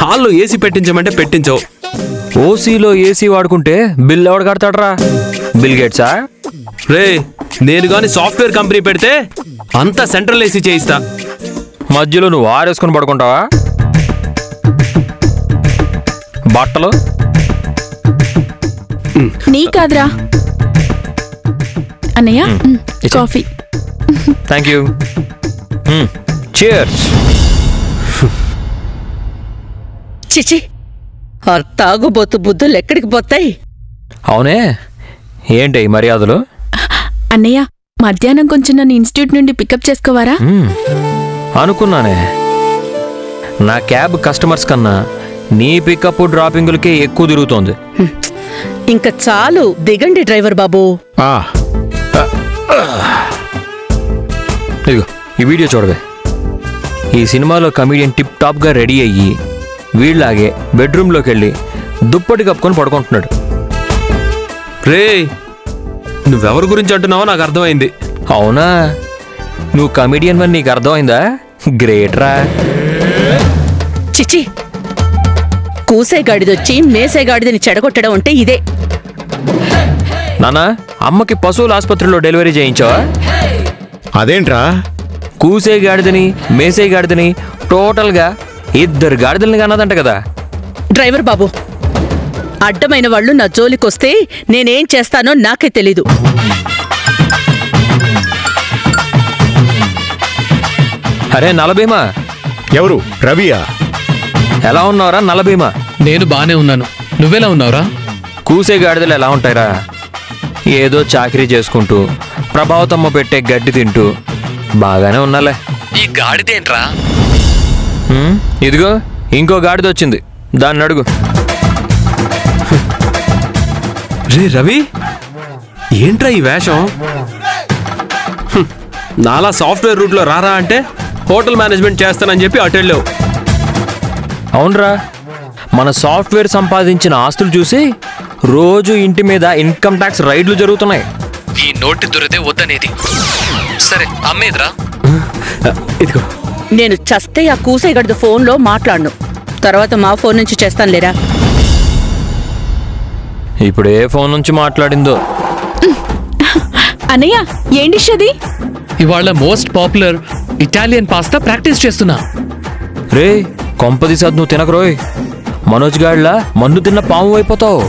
హాల్లో ఏసీ పెట్టించమంటే పెట్టించవు. ఓసీలో ఏసీ వాడుకుంటే బిల్ ఎవడు కడతాడరా? బిల్ గేట్సా? రే నేను కానీ సాఫ్ట్వేర్ కంపెనీ పెడితే అంతా సెంట్రల్ ఏసీ చేయిస్తా. మధ్యలో నువ్వు ఆరేసుకుని పడుకుంటావా? బట్టలు? నీ కాదురా. అన్నయ్య. కాఫీ. Thank you. చియర్స్ చిచి ఆ తాగుబోతు బుద్ధులు ఎక్కడికి పోతాయి? అవునే ఏంటి ఈ మర్యాదలు? అన్నయ్య మధ్యాహ్నం కొంచెం నన్ను ఇన్స్టిట్యూట్ నుండి పికప్ చేసుకోవారా? మ్మ్. అనుకున్నానే. నా క్యాబ్ కస్టమర్స్ కన్నా నీ పికప్ డ్రాపింగులకే ఎక్కువ తిరుగుతోంది. ఇంకా చాలు దిగండి డ్రైవర్ బాబు. ఆ, ఇదిగో ఈ వీడియో చూడవే. ఈ సినిమాలో కమీడియన్ టిప్ టాప్గా రెడీ అయ్యి వీళ్ళలాగే బెడ్రూమ్లోకి వెళ్ళి దుప్పటి కప్పుకొని పడుకుంటున్నాడు. రే నువ్వెవరి గురించి అంటున్నావో నాకు అర్థమైంది. అవునా? నువ్వు కమీడియన్ అని నీకు అర్థమైందా? గ్రేట్ రా. చిచి కూసే గాడిదొచ్చి మేసే గాడిదని చెడగొట్టడం అంటే ఇదే. నానా అమ్మకి పశువుల ఆసుపత్రిలో డెలివరీ చేయించావా? అదేంట్రా? కూసే గాడిదని మేసే గాడిదని టోటల్గా ఇద్దరు గాడిదల్ని కన్నదంట కదా. డ్రైవర్ బాబు అడ్డమైన వాళ్ళు నా జోలికొస్తే నేనేం చేస్తానో నాకే తెలీదు. అరే నలభీమా? ఎవరు? రవియా? ఎలా ఉన్నావురా నలభీమా? నేను బానే ఉన్నాను. నువ్వెలా ఉన్నావురా? కూసే గాడిదలు ఎలా ఉంటాయిరా? ఏదో చాకరీ చేసుకుంటూ ప్రభావతమ్మ పెట్టే గడ్డి తింటూ బాగానే ఉన్నాలే. ఈ గాడిదేంట్రా? ఇదిగో ఇంకో గాడిద వచ్చింది. దాన్ని అడుగు. రే రవి? ఏంట్రా ఈ వేషం? నాలా సాఫ్ట్వేర్ రూట్లో రారా అంటే హోటల్ మేనేజ్మెంట్ చేస్తానని చెప్పి అటు వెళ్ళావు. అవునరా. మన సాఫ్ట్వేర్ సంపాదించిన ఆస్తులు చూసి రోజు ఇంటి మీద ఇన్కమ్ ట్యాక్స్ రైడ్లు జరుగుతున్నాయి. ఈ నోటి దురదే వద్దనేది. సరే అమ్మేదిరా. ఇదిగో. నేను చస్తే ఆ కూసే గడిద ఫోన్లో మాట్లాడను. తర్వాత మా ఫోన్ నుంచి చేస్తాను లేరా ఇప్పుడు ఏ ఫోన్ నుంచి మాట్లాడిందో? అన్నయ్య ఏం డిష్ అది? ఇవాళ most popular Italian pasta practice చేస్తున్నా. రే కొంపదీసాద్ నువ్వు తినకరోయ్ మనోజ్ గాడ్లా మన్ను తిన్న పాము అయిపోతావు.